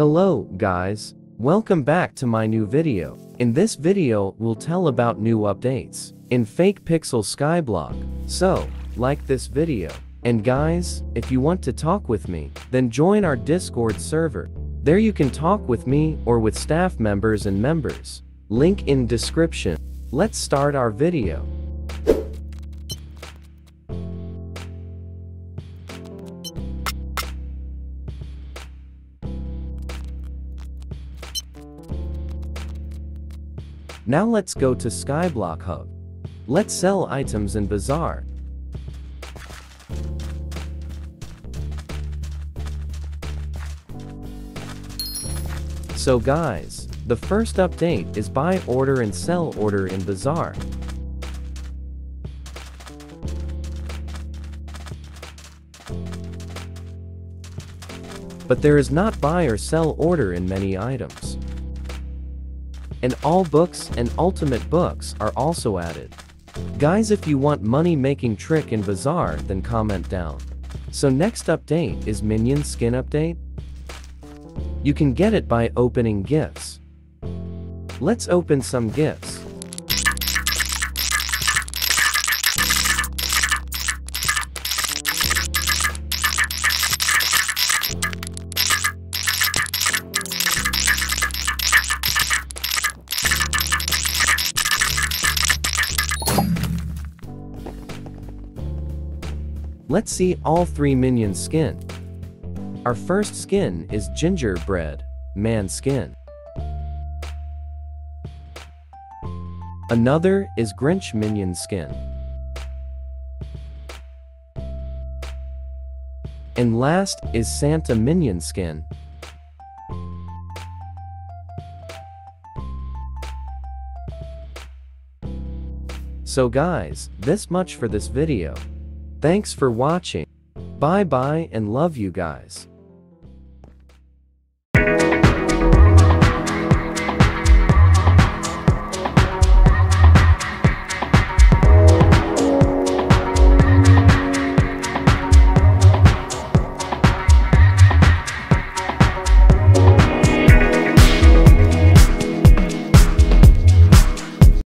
Hello, guys. Welcome back to my new video. In this video, we'll tell about new updates in Fakepixel Skyblock. So, like this video. And guys, if you want to talk with me, then join our Discord server. There you can talk with me or with staff members and members. Link in description. Let's start our video. Now let's go to Skyblock Hub. Let's sell items in Bazaar. So guys, the first update is buy order and sell order in Bazaar. But there is not buy or sell order in many items. And all books and ultimate books are also added. Guys if you want money making trick in Bazaar then comment down. So next update is Minion skin update. You can get it by opening gifts. Let's open some gifts. Let's see all three minions skin. Our first skin is Gingerbread, Man skin. Another is Grinch minion skin. And last is Santa minion skin. So guys, this much for this video. Thanks for watching. Bye bye and love you guys.